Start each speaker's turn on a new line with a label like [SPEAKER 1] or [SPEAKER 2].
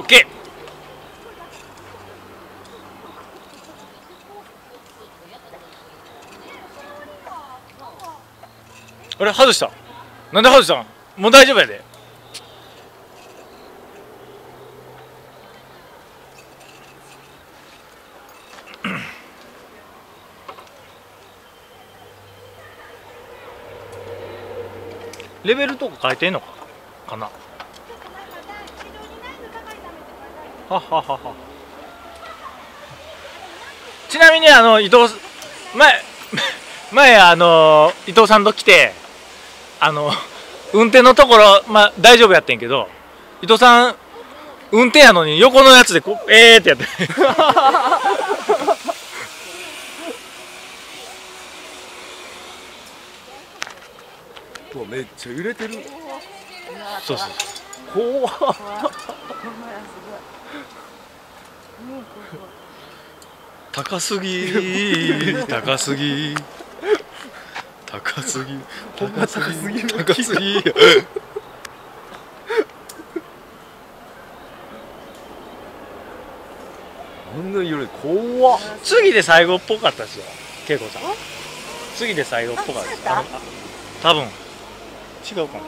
[SPEAKER 1] OK あれ外した？なんで外したん？もう大丈夫やで。レベルとか変えてんのかかな？ははははちなみにあの伊藤前 前あの伊藤さんと来てあの運転のところまあ大丈夫やってんけど伊藤さん運転やのに横のやつでこうえーってやって。
[SPEAKER 2] めっちゃ揺れてる。
[SPEAKER 1] そうそう。
[SPEAKER 2] 怖っ
[SPEAKER 1] 高すぎ高すぎ高すぎ
[SPEAKER 2] 高すぎる
[SPEAKER 1] 高すぎ
[SPEAKER 2] あんな揺れ怖っ。
[SPEAKER 1] 次で最後っぽかったですよ。恵子さん。次で最後っぽかった。です
[SPEAKER 3] あ
[SPEAKER 1] あのあ多分。違うかな